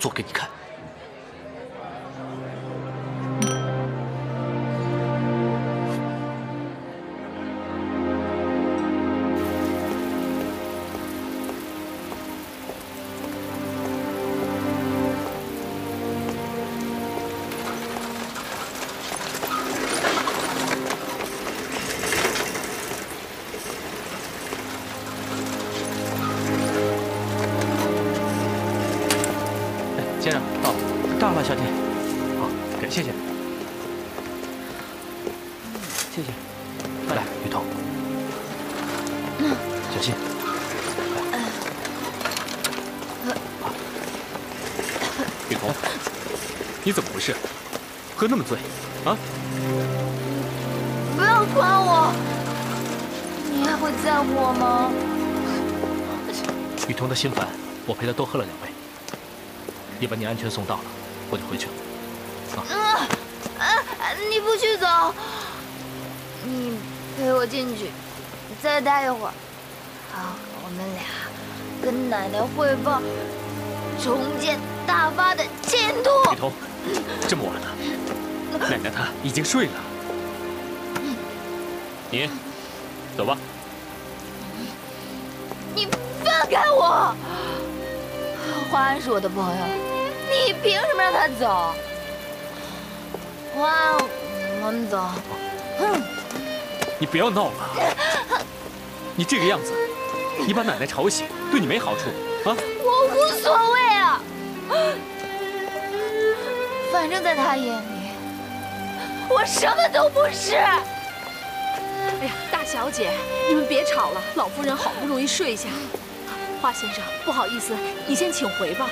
做给你看。喝那么醉，啊？不要管我，你还会在乎我吗？雨桐的心烦，我陪她多喝了两杯。也把你安全送到了，我就回去了。啊，啊！你不许走，你陪我进去，再待一会儿。好，我们俩跟奶奶汇报重建大发的前途。雨桐，这么晚了，奶奶她已经睡了。你走吧。你放开我！华安是我的朋友。你凭什么让他走？哇，我们走。哼！你不要闹了！你这个样子，你把奶奶吵醒，对你没好处啊！我无所谓啊，反正在他眼里，我什么都不是。哎呀，大小姐，你们别吵了，老夫人好不容易睡下。花先生，不好意思，你先请回吧。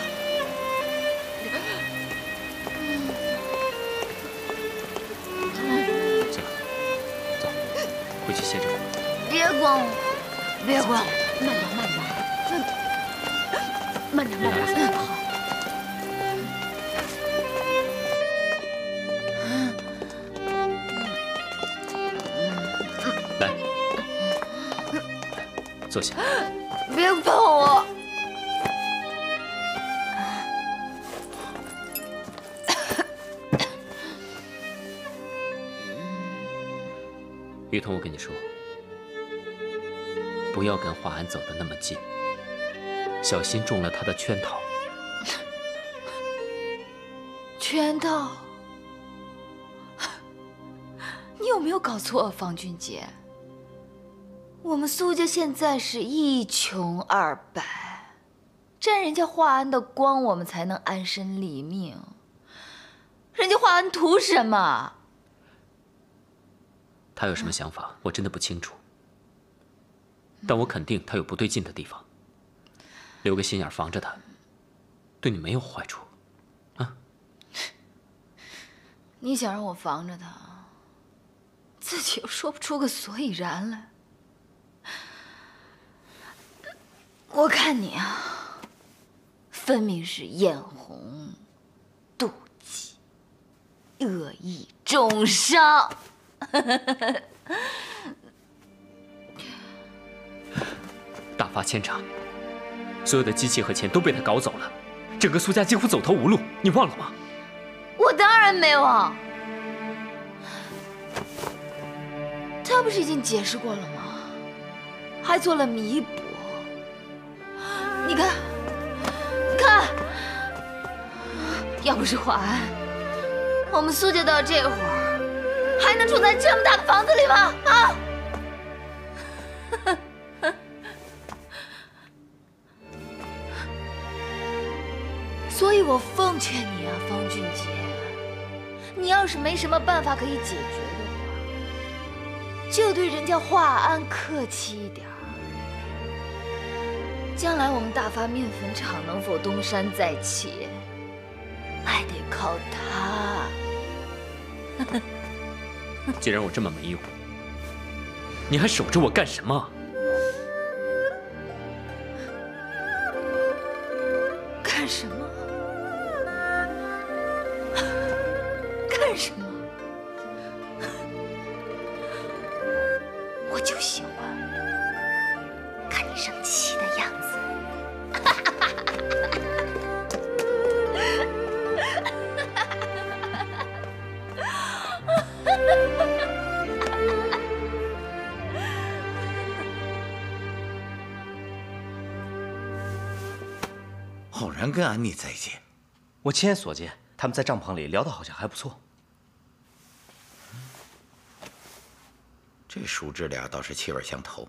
回去歇着，别管我，别管我，慢点，慢点，慢点，慢点，坐下。别碰我！雨桐，我跟你说。不要跟华安走得那么近，小心中了他的圈套。圈套？你有没有搞错，方俊杰？我们苏家现在是一穷二白，沾人家华安的光，我们才能安身立命。人家华安图什么？他有什么想法，我真的不清楚。但我肯定他有不对劲的地方，留个心眼防着他，对你没有坏处，啊？你想让我防着他，自己又说不出个所以然来。我看你啊，分明是眼红、妒忌、恶意中伤。大发千场，所有的机器和钱都被他搞走了，整个苏家几乎走投无路，你忘了吗？我当然没忘。他不是已经解释过了吗？还做了弥补。你看，看，要不是华安，我们苏家到这会儿还能住在这么大的房子里吗？啊！所以我奉劝你啊，方俊杰，你要是没什么办法可以解决的话，就对人家华安客气一点将来我们大发面粉厂能否东山再起，还得靠他。既然我这么没用，你还守着我干什么？然跟安妮在一起？我亲眼所见，他们在帐篷里聊得好像还不错。这叔侄俩倒是气味相投，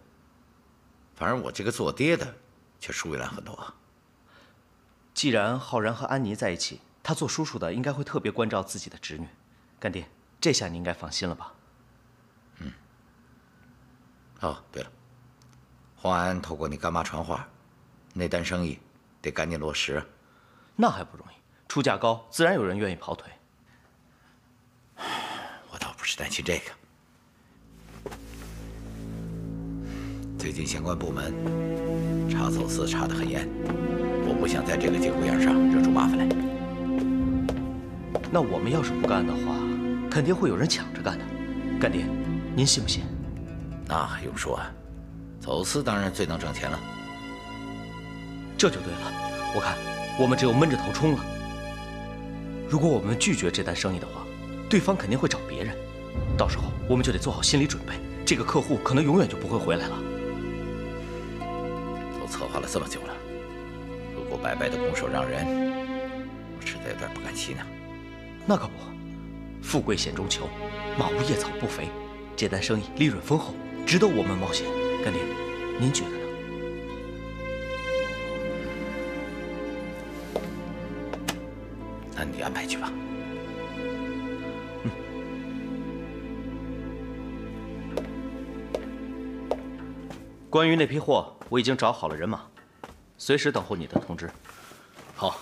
反而我这个做爹的却疏远了很多。既然浩然和安妮在一起，他做叔叔的应该会特别关照自己的侄女。干爹，这下你应该放心了吧？嗯。哦，对了，黄安透过你干妈传话，那单生意得赶紧落实。那还不容易，出价高，自然有人愿意跑腿。我倒不是担心这个。最近相关部门查走私查得很严，我不想在这个节骨眼上惹出麻烦来。那我们要是不干的话，肯定会有人抢着干的。干爹，您信不信？那还用说啊？走私当然最能挣钱了。这就对了，我看我们只有闷着头冲了。如果我们拒绝这单生意的话，对方肯定会找别人，到时候我们就得做好心理准备，这个客户可能永远就不会回来了。都策划了这么久了，如果白白的拱手让人，我实在有点不甘心呢。那可不，富贵险中求，马无夜草不肥。这单生意利润丰厚，值得我们冒险。干爹，您觉得关于那批货，我已经找好了人马，随时等候你的通知。好，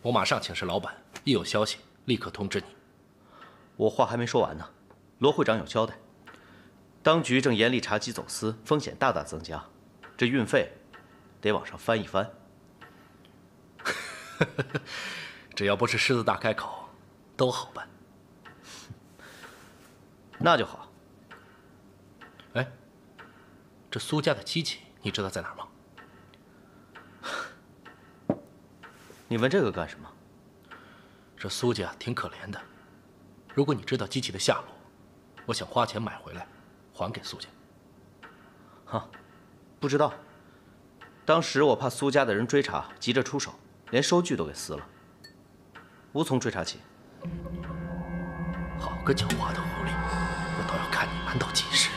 我马上请示老板，一有消息立刻通知你。我话还没说完呢，罗会长有交代，当局正严厉查缉走私，风险大大增加，这运费得往上翻一翻。只要不是狮子大开口，都好办。那就好。哎，这苏家的机器你知道在哪儿吗？你问这个干什么？这苏家挺可怜的，如果你知道机器的下落，我想花钱买回来，还给苏家。哈，不知道。当时我怕苏家的人追查，急着出手，连收据都给撕了。无从追查起。好个狡猾的狐狸！我倒要看你瞒到几时。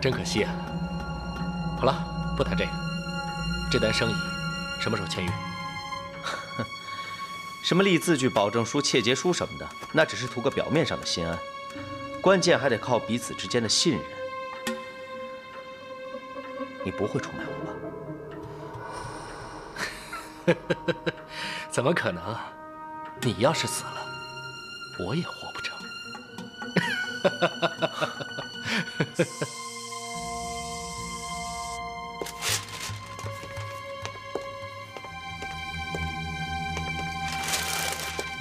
真可惜啊。好了，不谈这个。这单生意什么时候签约？什么立字据、保证书、窃结书什么的，那只是图个表面上的心安，关键还得靠彼此之间的信任。你不会出卖我吧？怎么可能？啊你要是死了，我也活不成。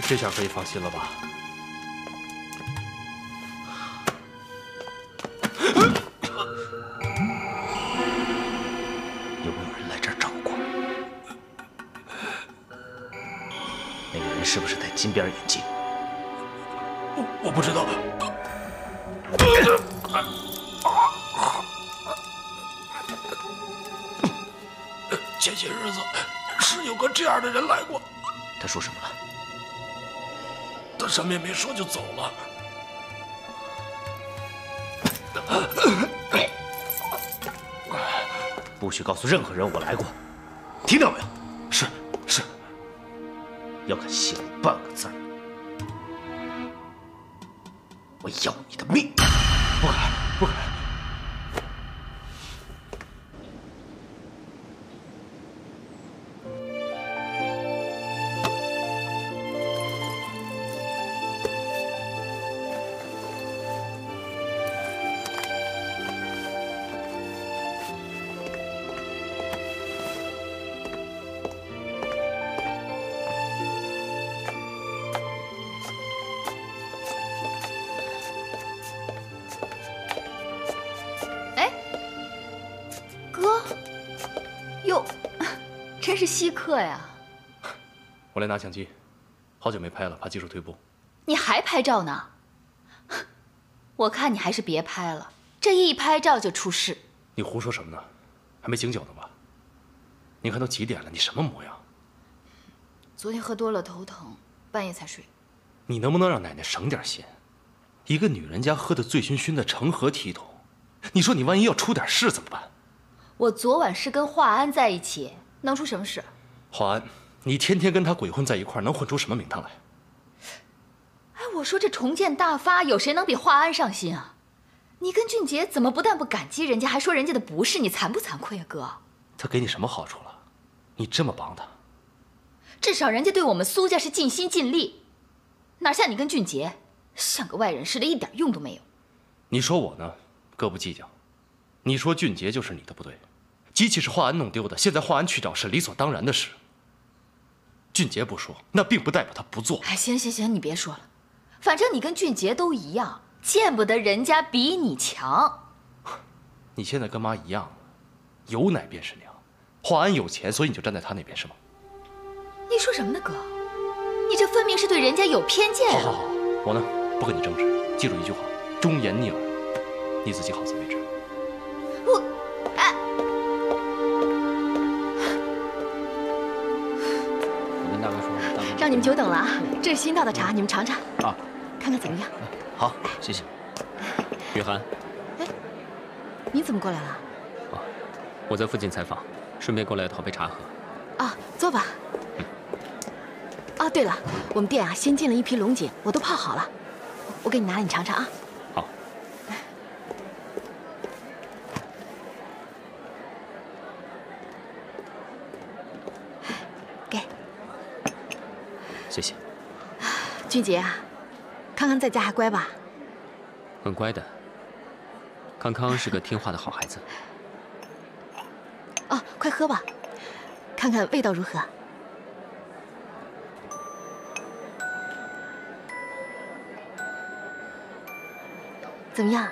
这下可以放心了吧？有没有人来这儿找过？那个人是不是戴金边眼镜？我我不知道。前些日子是有个这样的人来过。他说什么了？他什么也没说就走了。不许告诉任何人我来过，听到没有？是是。要敢泄露半个字儿，我要你的命！不敢，不敢。来拿相机，好久没拍了，怕技术退步。你还拍照呢？我看你还是别拍了，这一拍照就出事。你胡说什么呢？还没醒酒呢吧？你看都几点了，你什么模样？昨天喝多了头疼，半夜才睡。你能不能让奶奶省点心？一个女人家喝得醉醺醺的，成何体统？你说你万一要出点事怎么办？我昨晚是跟华安在一起，能出什么事？华安，你天天跟他鬼混在一块儿，能混出什么名堂来？哎，我说这重建大发，有谁能比华安上心啊？你跟俊杰怎么不但不感激人家，还说人家的不是？你惭不惭愧啊，哥？他给你什么好处了？你这么帮他？至少人家对我们苏家是尽心尽力，哪像你跟俊杰，像个外人似的，一点用都没有。你说我呢？哥不计较。你说俊杰就是你的不对，机器是华安弄丢的，现在华安去找是理所当然的事。俊杰不说，那并不代表他不做。哎，行行行，你别说了，反正你跟俊杰都一样，见不得人家比你强。你现在跟妈一样，有奶便是娘。华安有钱，所以你就站在他那边是吗？你说什么呢，哥？你这分明是对人家有偏见好好好，我呢不跟你争执，记住一句话：忠言逆耳，你自己好自为让你们久等了啊！这是新倒的茶，你们尝尝，啊，看看怎么样。好，谢谢。雨涵，哎你怎么过来了？我在附近采访，顺便过来讨杯茶喝。啊，坐吧。哦，对了，我们店啊新进了一批龙井，我都泡好了，我给你拿来，你尝尝啊。好，给谢谢。俊杰啊，康康在家还乖吧？很乖的，康康是个听话的好孩子。哦，快喝吧，看看味道如何。怎么样？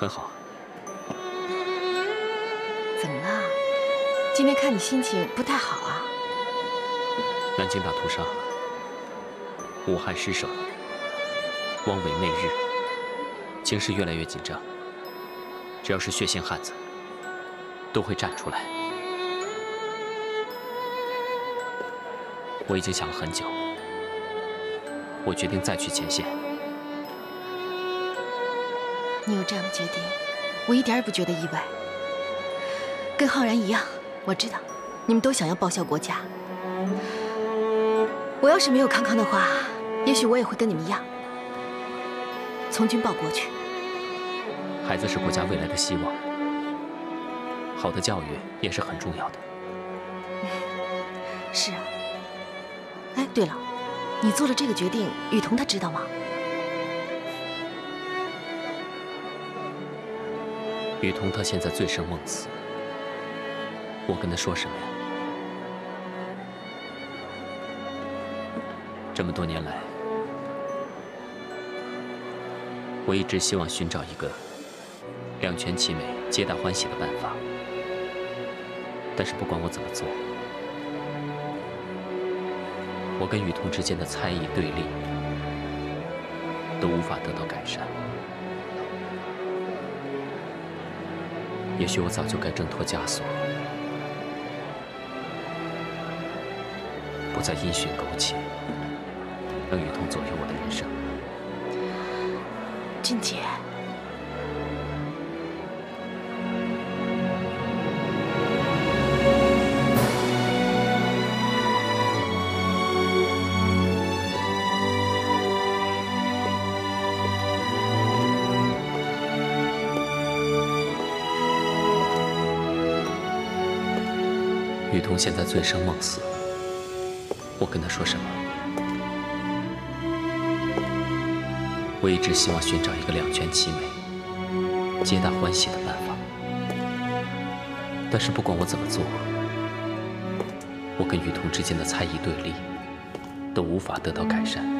很好，怎么了？今天看你心情不太好啊。南京大屠杀，武汉失守，汪伪媚日，情势越来越紧张。只要是血性汉子，都会站出来。我已经想了很久，我决定再去前线。你有这样的决定，我一点也不觉得意外。跟浩然一样，我知道你们都想要报效国家。我要是没有康康的话，也许我也会跟你们一样，从军报国去。孩子是国家未来的希望，好的教育也是很重要的。是啊。哎，对了，你做了这个决定，雨桐她知道吗？雨桐她现在醉生梦死，我跟她说什么呀？这么多年来，我一直希望寻找一个两全其美、皆大欢喜的办法，但是不管我怎么做，我跟雨桐之间的猜疑对立都无法得到改善。也许我早就该挣脱枷锁，不再因循苟且，让雨桐左右我的人生。俊杰，雨桐现在醉生梦死，我跟她说什么？我一直希望寻找一个两全其美、皆大欢喜的办法，但是不管我怎么做，我跟雨桐之间的猜疑对立都无法得到改善。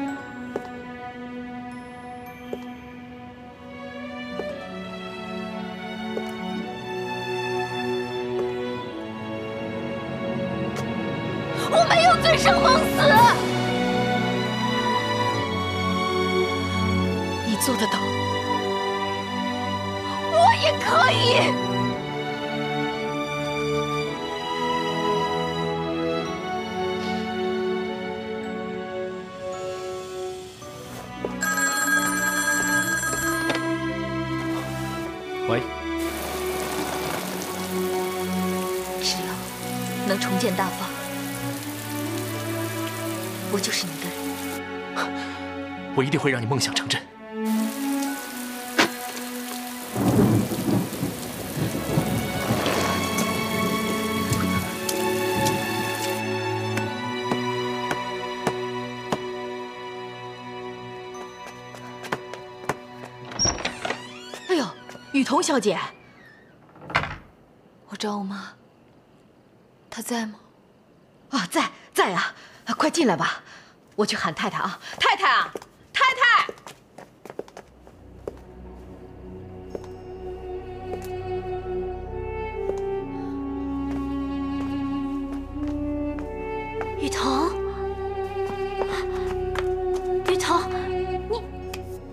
简大方，我就是你的人。我一定会让你梦想成真。哎呦，雨桐小姐，我找我妈，她在吗？啊，在在啊，快进来吧，我去喊太太啊，太太啊，太太。雨桐，雨桐，你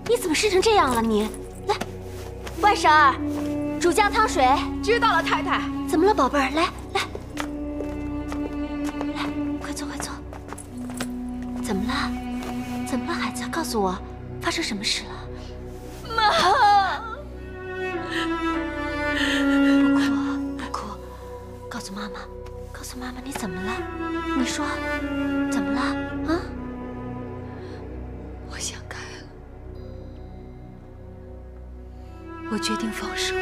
你怎么湿成这样了？你来，外甥儿，煮姜汤水。知道了，太太。怎么了，宝贝儿？来来来，怎么了？怎么了，孩子？告诉我，发生什么事了？妈，不哭不哭，告诉妈妈，告诉妈妈你怎么了？你说怎么了？啊？我想开了，我决定放手，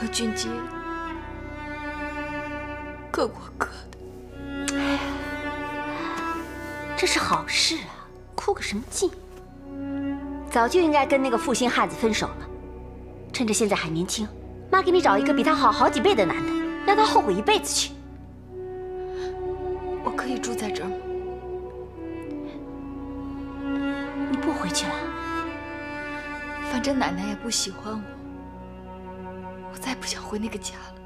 和俊杰各过各的这是好事啊，哭个什么劲？早就应该跟那个负心汉子分手了，趁着现在还年轻，妈给你找一个比他好好几倍的男的，让他后悔一辈子去。我可以住在这儿吗？你不回去了？反正奶奶也不喜欢我，我再不想回那个家了。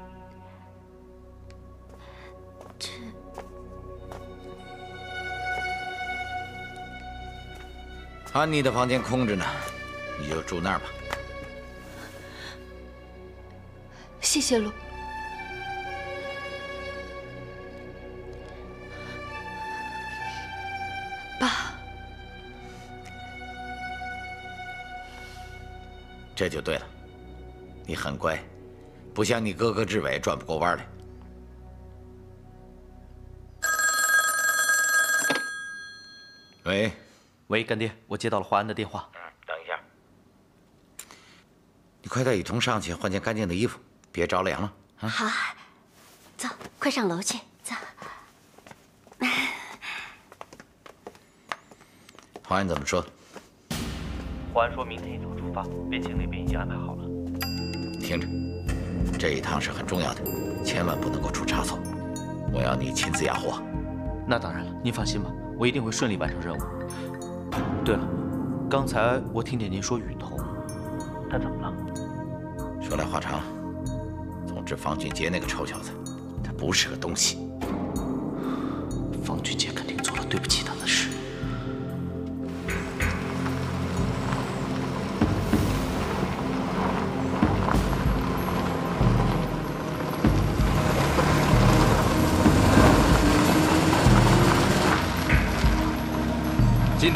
安妮的房间空着呢，你就住那儿吧。谢谢路。爸，这就对了，你很乖，不像你哥哥志伟转不过弯来。喂，喂，干爹，我接到了华安的电话。等一下，你快带雨桐上去换件干净的衣服，别着凉了啊！好，走，快上楼去，走。华安怎么说？华安说明天一早出发，边境那边已经安排好了。听着，这一趟是很重要的，千万不能够出差错。我要你亲自押货。那当然了，您放心吧，我一定会顺利完成任务。对了，刚才我听见您说雨桐，他怎么了？说来话长，总之方俊杰那个臭小子，他不是个东西。方俊杰肯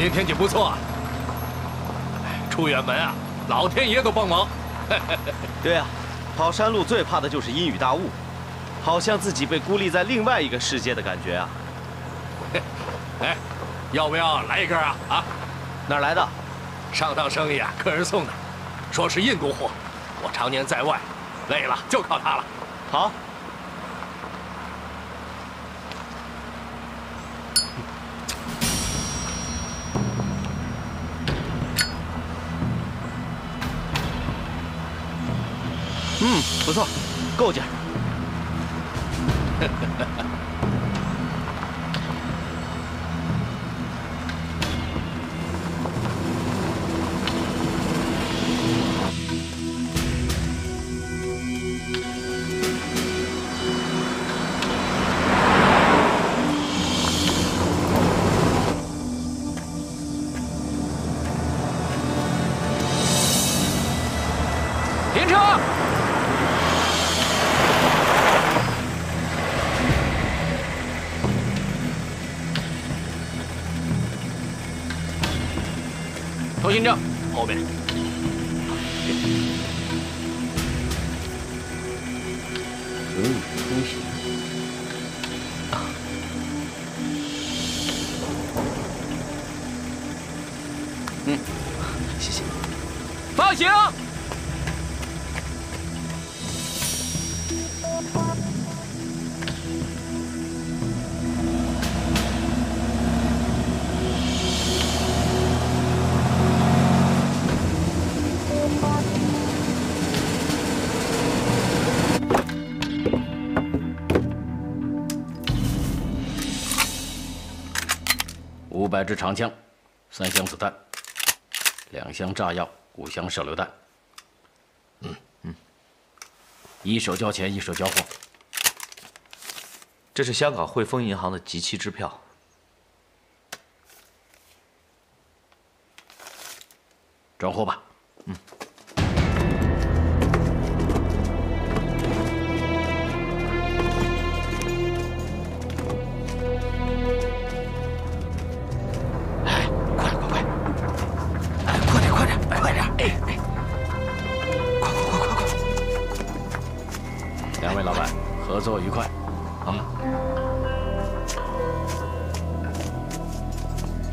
天天气不错啊，出远门啊，老天爷都帮忙。对啊，跑山路最怕的就是阴雨大雾，好像自己被孤立在另外一个世界的感觉啊。哎，要不要来一根啊？啊，哪来的？上趟生意啊，客人送的，说是印度货。我常年在外，累了就靠它了。好。嗯，不错，够劲。听着后面。准予通行。嗯，谢谢。放行。百支长枪，三箱子弹，两箱炸药，五箱手榴弹。嗯嗯，一手交钱，一手交货。这是香港汇丰银行的集期支票。转货吧。嗯。合作愉快。嗯。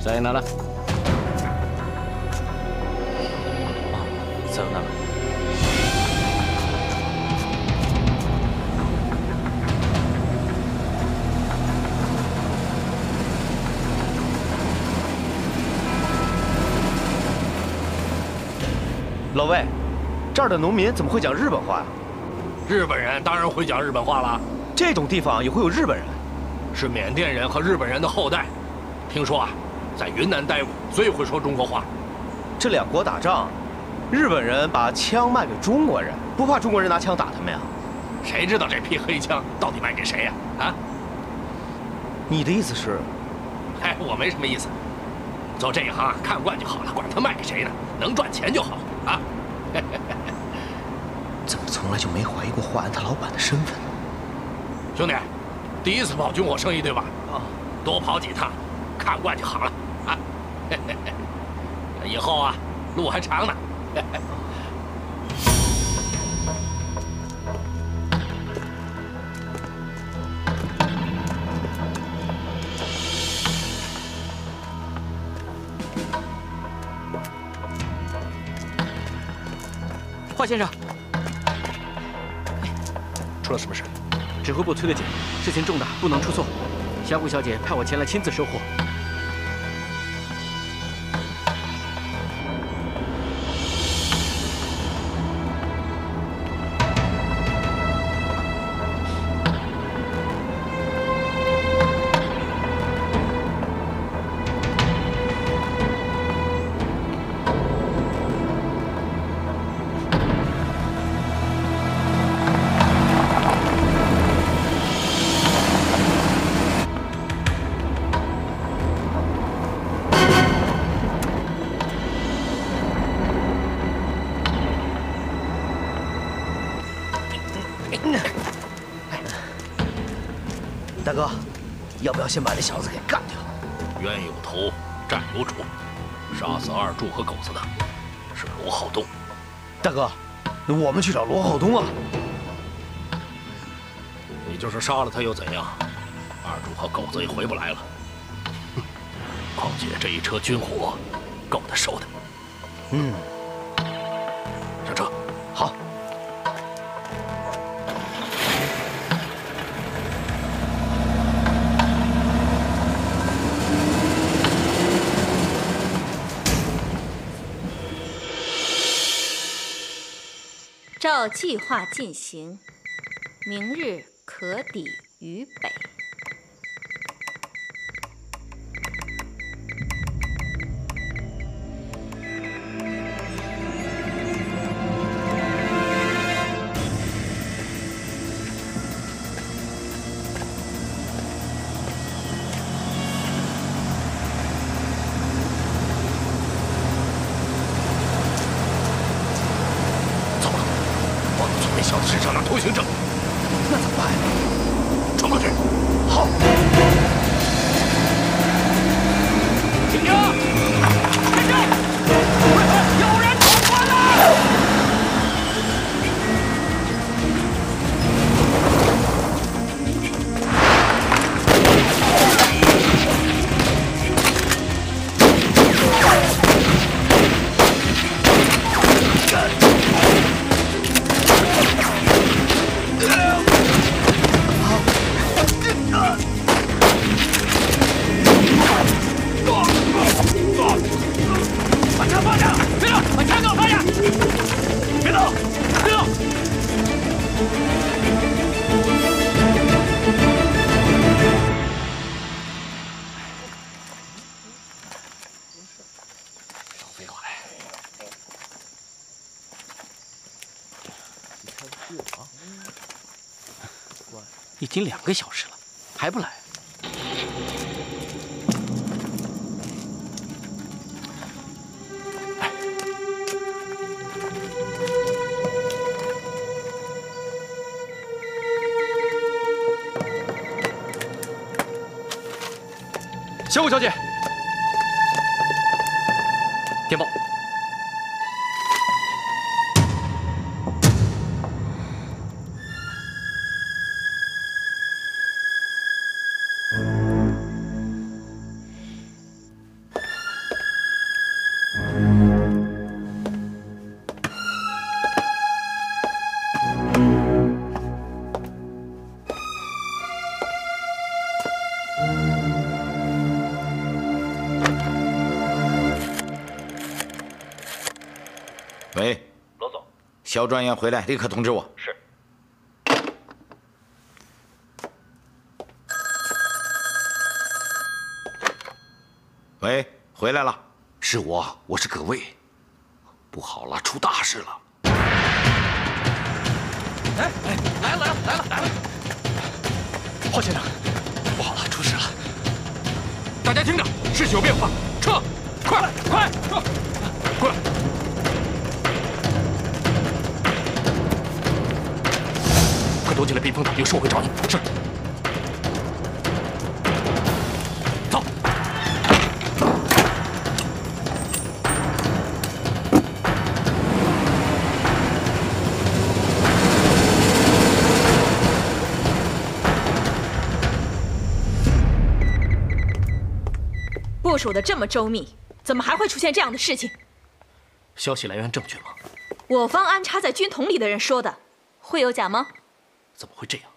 在哪了？在那。老魏，这儿的农民怎么会讲日本话呀？日本人当然会讲日本话了。这种地方也会有日本人？是缅甸人和日本人的后代。听说啊，在云南待过，所以会说中国话。这两国打仗，日本人把枪卖给中国人，不怕中国人拿枪打他们呀？谁知道这批黑枪到底卖给谁呀？啊？你的意思是？哎，我没什么意思。做这一行看惯就好了，管他卖给谁呢，能赚钱就好啊。从来就没怀疑过华安他老板的身份？兄弟，第一次跑军火生意对吧？啊，多跑几趟，看惯就好了啊。以后啊，路还长呢。华先生，出了什么事？指挥部催得紧，事情重大，不能出错。峡谷小姐派我前来亲自收货。要先把这小子给干掉？冤有头，债有主，杀死二柱和狗子的是罗浩东。大哥，那我们去找罗浩东啊。你就是杀了他又怎样？二柱和狗子也回不来了。况且这一车军火够他收的。嗯，照计划进行，明日可抵渝北。枪放下！别动，把枪给我放下！别动，别动！已经两个小时了，还不来？小五小姐，总，肖专员回来，立刻通知我。是。喂，回来了。是我，我是葛卫。不好了，出大事了！哎哎，来了来了来了来了！华先生，不好了，出事了！大家听着，事情有变化，撤！快快撤！过来！躲进来避风塘，有事我会找你。是。走。部署的这么周密，怎么还会出现这样的事情？消息来源正确吗？我方安插在军统里的人说的，会有假吗？怎么会这样？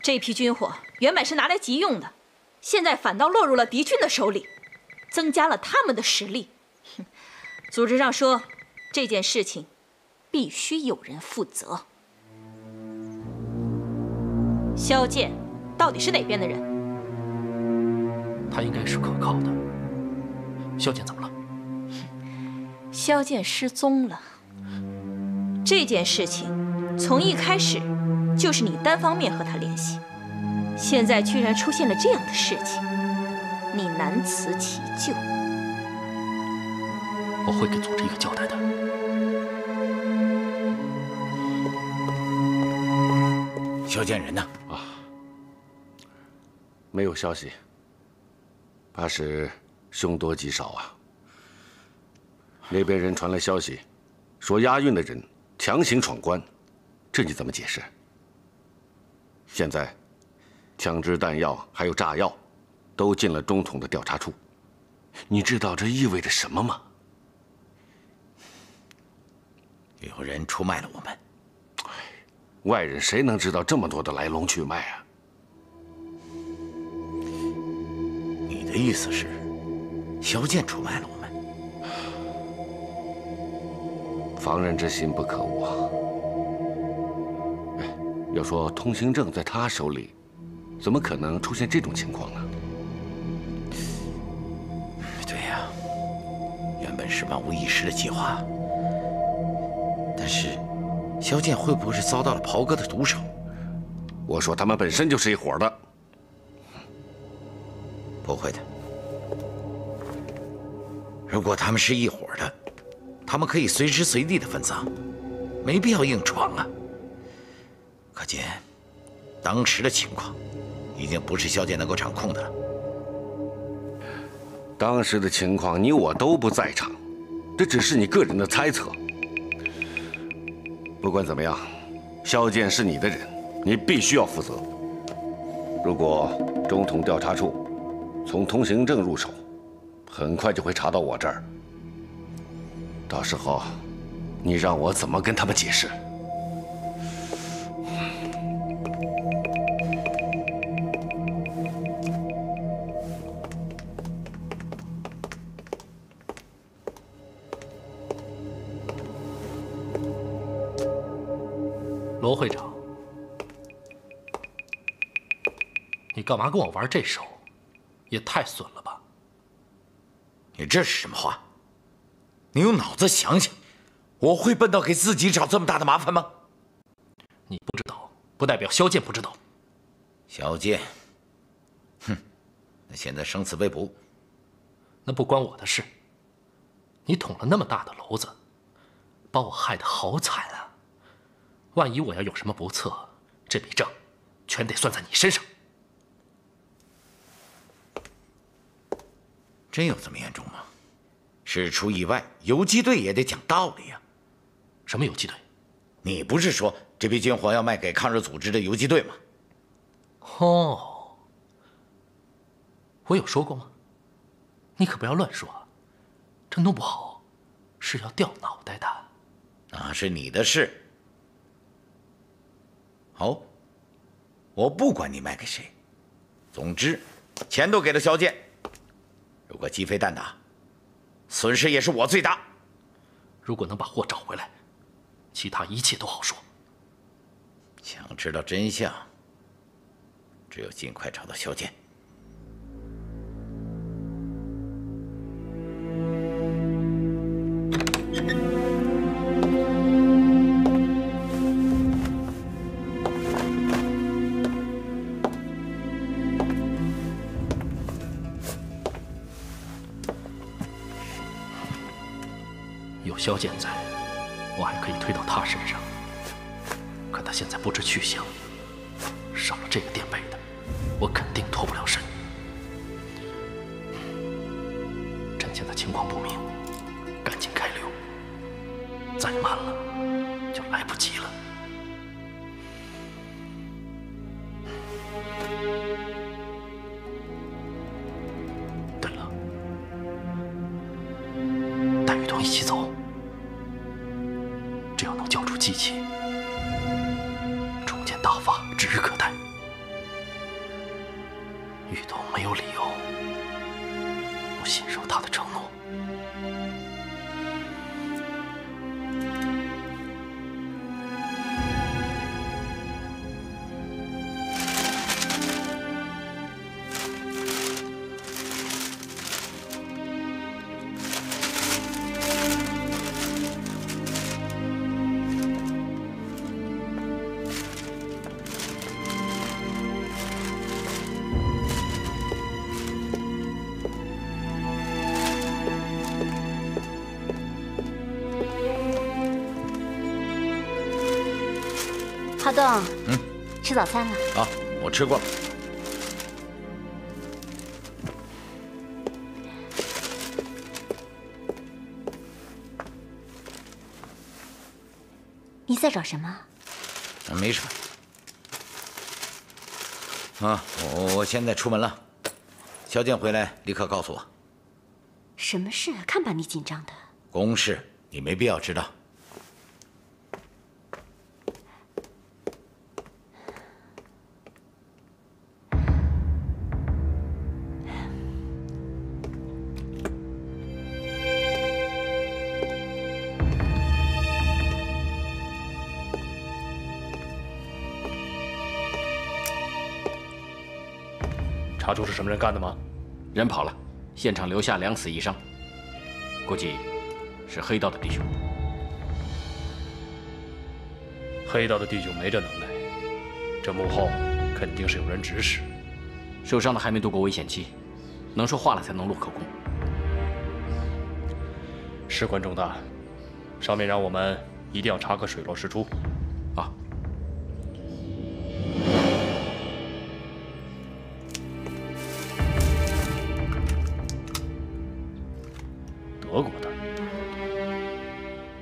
这批军火原本是拿来急用的，现在反倒落入了敌军的手里，增加了他们的实力。哼，组织上说，这件事情必须有人负责。萧剑到底是哪边的人？他应该是可靠的。萧剑怎么了？萧剑失踪了。这件事情从一开始就是你单方面和他联系，现在居然出现了这样的事情，你难辞其咎。我会给组织一个交代的。肖剑人呢？啊，没有消息。怕是凶多吉少啊！那边人传来消息，说押运的人强行闯关，这你怎么解释？现在，枪支弹药还有炸药，都进了中统的调查处。你知道这意味着什么吗？有人出卖了我们。外人谁能知道这么多的来龙去脉啊？你的意思是，萧剑出卖了我们？防人之心不可无啊！哎，要说通行证在他手里，怎么可能出现这种情况呢？对呀，原本是万无一失的计划，但是萧剑会不会是遭到了袍哥的毒手？我说他们本身就是一伙的。不会的。如果他们是一伙的，他们可以随时随地的分赃，没必要硬闯啊。可见，当时的情况已经不是萧剑能够掌控的了。当时的情况你我都不在场，这只是你个人的猜测。不管怎么样，萧剑是你的人，你必须要负责。如果中统调查处。从通行证入手，很快就会查到我这儿。到时候，你让我怎么跟他们解释？干嘛跟我玩这手？也太损了吧！你这是什么话？你用脑子想想，我会笨到给自己找这么大的麻烦吗？你不知道，不代表萧剑不知道。萧剑，哼，那现在生死未卜，那不关我的事。你捅了那么大的娄子，把我害得好惨啊！万一我要有什么不测，这笔账全得算在你身上。真有这么严重吗？事出意外，游击队也得讲道理呀。什么游击队？你不是说这批军火要卖给抗日组织的游击队吗？哦，我有说过吗？你可不要乱说，这弄不好是要掉脑袋的。那是你的事。好，我不管你卖给谁，总之钱都给了肖剑。如果鸡飞蛋打，损失也是我最大。如果能把货找回来，其他一切都好说。想知道真相，只有尽快找到萧剑。萧剑在，我还可以推到他身上。可他现在不知去向，少了这个垫背的，我肯定浩东，嗯，吃早餐了。啊，我吃过了。你在找什么？啊，没什么。啊，我我现在出门了，萧剑回来立刻告诉我。什么事？看把你紧张的。公事你没必要知道。出是什么人干的吗？人跑了，现场留下两死一伤，估计是黑道的弟兄。黑道的弟兄没这能耐，这幕后肯定是有人指使。受伤的还没度过危险期，能说话了才能录口供。事关重大，上面让我们一定要查个水落石出。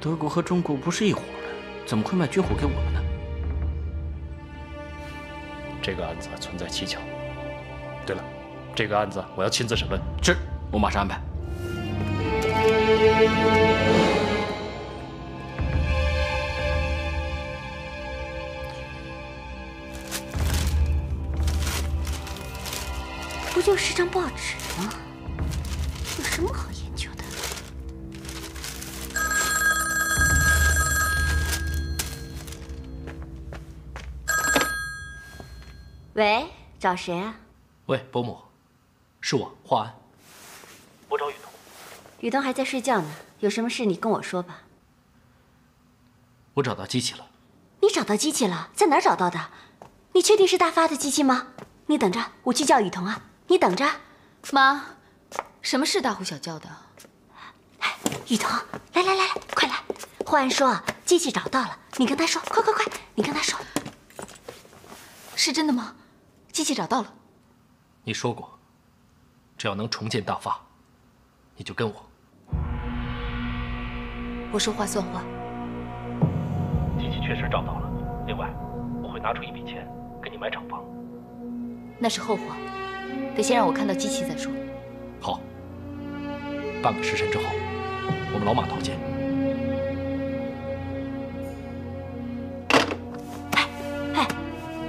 德国和中国不是一伙的，怎么会卖军火给我们呢？这个案子存在蹊跷。对了，这个案子我要亲自审问。是，我马上安排。不就是张报纸吗？喂，找谁啊？喂，伯母，是我华安。我找雨桐。雨桐还在睡觉呢，有什么事你跟我说吧。我找到机器了。你找找到机器了，在哪儿找到的？你确定是大发的机器吗？你等着，我去叫雨桐啊。你等着，妈，什么事大呼小叫的？雨桐，来来来来，快来！霍安说机器找到了，你跟他说，快快快，你跟他说，是真的吗？机器找到了。你说过，只要能重建大发，你就跟我。我说话算话。机器确实找到了，另外我会拿出一笔钱给你买厂房。那是后话，得先让我看到机器再说。好，半个时辰之后，我们老马头见。哎哎，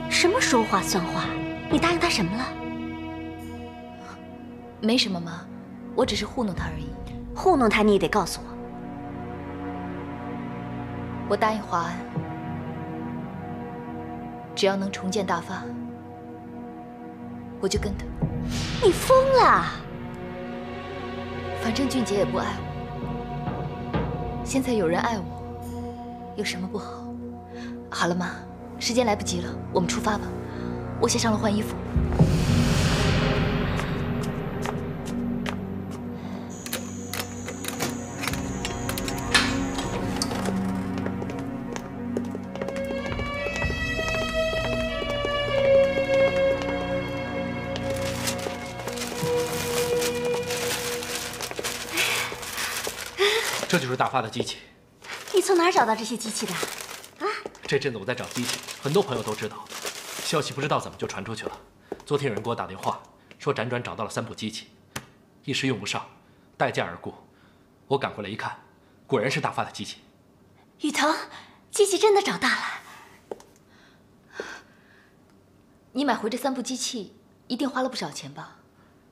什么说话算话？你答应他什么了？没什么，妈，我只是糊弄他而已。糊弄他你也得告诉我。我答应华安，只要能重建大发，我就跟他。你疯了！反正俊杰也不爱我，现在有人爱我，有什么不好？好了，妈，时间来不及了，我们出发吧。我先上楼换衣服。这就是大发的机器。你从哪儿找到这些机器的？啊？这阵子我在找机器，很多朋友都知道，消息不知道怎么就传出去了。昨天有人给我打电话，说辗转找到了三部机器，一时用不上，待价而沽。我赶过来一看，果然是大发的机器。雨桐，机器真的找到了。你买回这三部机器，一定花了不少钱吧？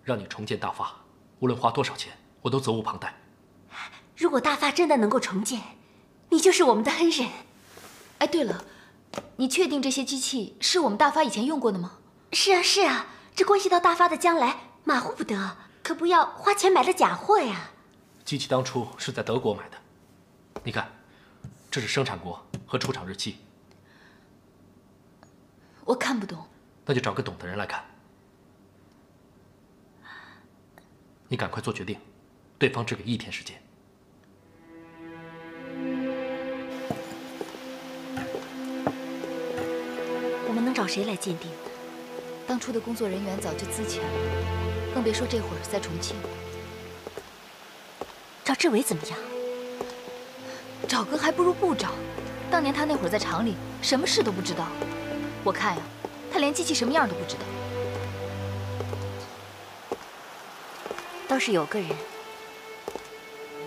让你重建大发，无论花多少钱，我都责无旁贷。如果大发真的能够重建，你就是我们的恩人。哎，对了，你确定这些机器是我们大发以前用过的吗？是啊，是啊，这关系到大发的将来，马虎不得，可不要花钱买了假货呀。机器当初是在德国买的，你看，这是生产国和出厂日期。我看不懂，那就找个懂的人来看。你赶快做决定，对方只给一天时间。找谁来鉴定？当初的工作人员早就资遣了，更别说这会儿在重庆。找志伟怎么样？找哥还不如不找。当年他那会儿在厂里，什么事都不知道。我看呀，他连机器什么样都不知道。倒是有个人，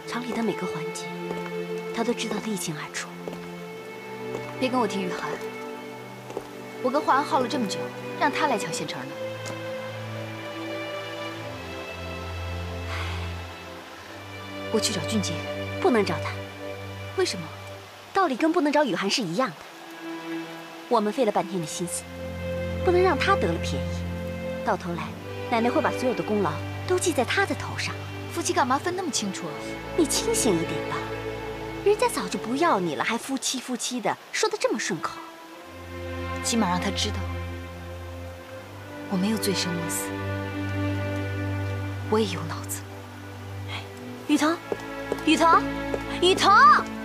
厂里的每个环节，他都知道的一清二楚。别跟我提雨涵。我跟华安耗了这么久，让他来抢现成的。我去找俊杰，不能找他。为什么？道理跟不能找雨涵是一样的。我们费了半天的心思，不能让他得了便宜，到头来奶奶会把所有的功劳都记在他的头上。夫妻干嘛分那么清楚啊？你清醒一点吧，人家早就不要你了，还夫妻夫妻的，说的这么顺口。起码让他知道，我没有醉生梦死，我也有脑子。雨桐，雨桐，雨桐。